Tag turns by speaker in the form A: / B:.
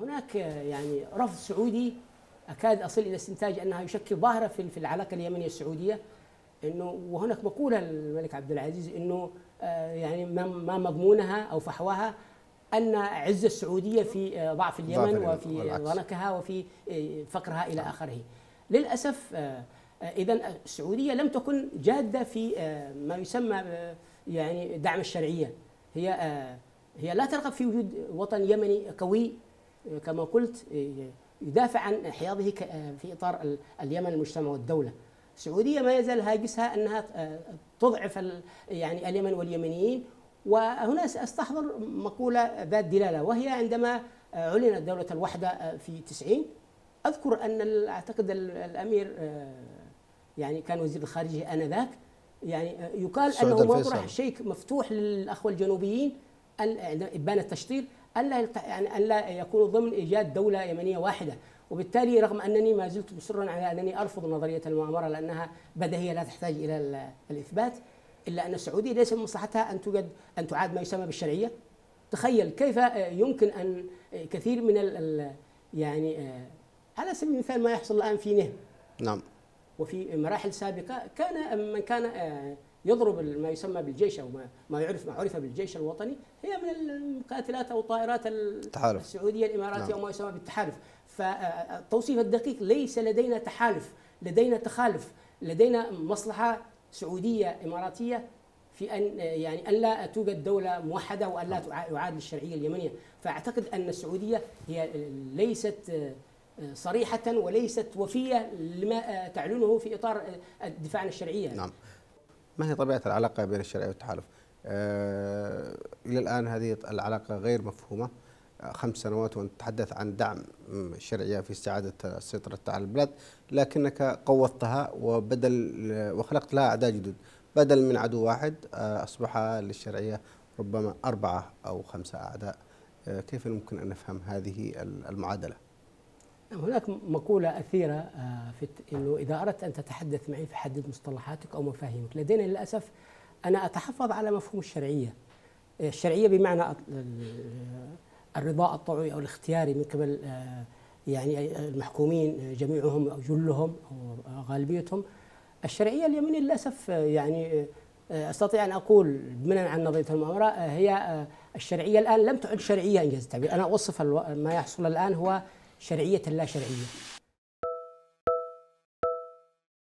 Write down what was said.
A: هناك يعني رفض سعودي. أكاد أصل إلى استنتاج أنها يشكل ظاهرة في في العلاقة اليمنية السعودية. إنه وهناك مقولة للملك عبد العزيز إنه آه، يعني ما مضمونها أو فحواها أن عز السعودية في آه، ضعف اليمن وفي ضنكها وفي آه، فقرها إلى آخره. للأسف اذا السعودية لم تكن جادة في ما يسمى يعني دعم الشرعية. هي هي لا ترغب في وجود وطن يمني قوي. كما قلت يدافع عن حياضه في إطار اليمن المجتمع والدولة. السعودية ما يزال هاجسها أنها تضعف يعني اليمن واليمنيين. وهنا استحضر مقولة ذات دلالة وهي عندما اعلنت دولة الوحدة في 90 أذكر أن أعتقد الأمير يعني كان وزير الخارجية آنذاك يعني يقال أنه مطرح شيك مفتوح للأخوة الجنوبيين إبان التشطيب ألا يعني ألا يكونوا ضمن إيجاد دولة يمنية واحدة. وبالتالي رغم أنني ما زلت مصرا على أنني أرفض نظرية المؤامرة لأنها بديهية لا تحتاج إلى الإثبات إلا أن السعوديه ليس من مصلحتها أن توجد أن تعاد ما يسمى بالشرعية. تخيل كيف يمكن أن كثير من ال يعني على سبيل المثال ما يحصل الآن في نهم
B: نعم.
A: وفي مراحل سابقة كان من كان يضرب ما يسمى بالجيش أو ما يعرف ما عرف بالجيش الوطني هي من المقاتلات أو الطائرات التحالف. السعودية الإماراتية نعم. أو ما يسمى بالتحالف فالتوصيف الدقيق ليس لدينا تحالف لدينا تخالف لدينا مصلحة سعودية إماراتية في ان يعني أن لا توجد دولة موحدة وأن لا يعاد للشرعية اليمنية فأعتقد أن السعودية هي ليست صريحة وليست وفية لما تعلنه في إطار الدفاع عن الشرعية
B: نعم ما هي طبيعة العلاقة بين الشرعيه والتحالف؟ آه إلى الآن هذه العلاقة غير مفهومة خمس سنوات وانت تتحدث عن دعم الشرعيه في استعادة السيطره على البلاد لكنك قوضتها وبدل وخلقت لها أعداء جدد بدل من عدو واحد آه، أصبح للشرعية ربما أربعة أو خمسة أعداء آه، كيف يمكن أن نفهم هذه المعادلة؟
A: هناك مقولة أثيرة آه، في أنه إذا أردت أن تتحدث معي فحدد مصطلحاتك أو مفاهيمك. لدينا للأسف أنا أتحفظ على مفهوم الشرعية. الشرعية بمعنى الرضا الطوعي أو الاختياري من قبل آه، يعني المحكومين جميعهم أو جلهم أو غالبيتهم. الشرعية اليمنية للأسف آه، يعني آه، أستطيع أن أقول بناء عن نظرية المؤامرة هي الشرعية الآن لم تعد شرعية إنجاز التعبير. أنا أوصف ما يحصل الآن هو شرعية لا شرعية.